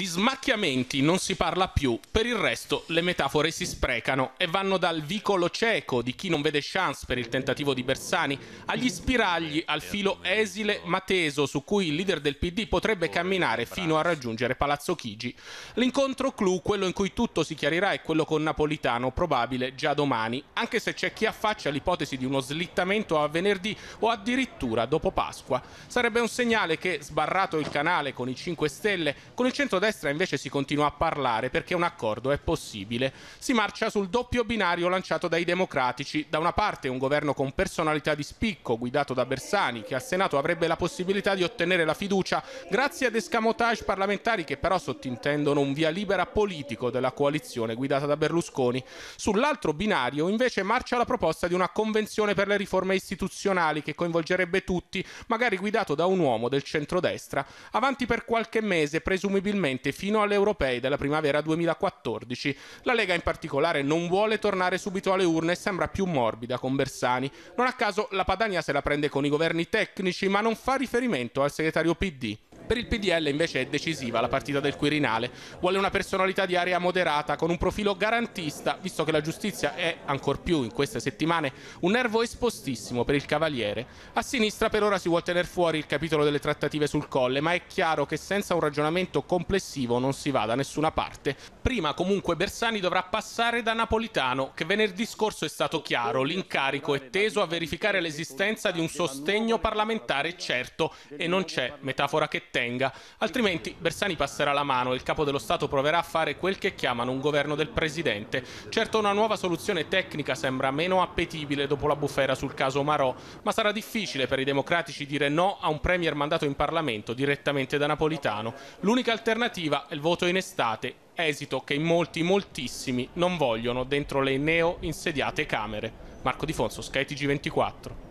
Di smacchiamenti non si parla più, per il resto le metafore si sprecano e vanno dal vicolo cieco di chi non vede chance per il tentativo di Bersani agli spiragli al filo esile ma teso su cui il leader del PD potrebbe camminare fino a raggiungere Palazzo Chigi. L'incontro clou, quello in cui tutto si chiarirà, è quello con Napolitano, probabile già domani, anche se c'è chi affaccia l'ipotesi di uno slittamento a venerdì o addirittura dopo Pasqua. Sarebbe un segnale che, sbarrato il canale con i 5 Stelle, con il centro-destra destra invece si continua a parlare perché un accordo è possibile. Si marcia sul doppio binario lanciato dai democratici. Da una parte un governo con personalità di spicco guidato da Bersani che al Senato avrebbe la possibilità di ottenere la fiducia grazie ad escamotage parlamentari che però sottintendono un via libera politico della coalizione guidata da Berlusconi. Sull'altro binario invece marcia la proposta di una convenzione per le riforme istituzionali che coinvolgerebbe tutti, magari guidato da un uomo del centrodestra. Avanti per qualche mese, presumibilmente praticamente fino alle europee della primavera 2014. La Lega in particolare non vuole tornare subito alle urne e sembra più morbida con Bersani. Non a caso la Padania se la prende con i governi tecnici ma non fa riferimento al segretario PD. Per il PDL invece è decisiva la partita del Quirinale. Vuole una personalità di area moderata con un profilo garantista, visto che la giustizia è, ancor più in queste settimane, un nervo espostissimo per il Cavaliere. A sinistra per ora si vuole tenere fuori il capitolo delle trattative sul colle, ma è chiaro che senza un ragionamento complessivo non si va da nessuna parte. Prima comunque Bersani dovrà passare da Napolitano, che venerdì scorso è stato chiaro, l'incarico è teso a verificare l'esistenza di un sostegno parlamentare certo e non c'è metafora che tenga tenga, altrimenti Bersani passerà la mano e il capo dello Stato proverà a fare quel che chiamano un governo del presidente. Certo una nuova soluzione tecnica sembra meno appetibile dopo la bufera sul caso Marò, ma sarà difficile per i democratici dire no a un premier mandato in Parlamento direttamente da Napolitano. L'unica alternativa è il voto in estate, esito che in molti, moltissimi non vogliono dentro le neo insediate Camere. Marco Di Fonso, Sky TG24.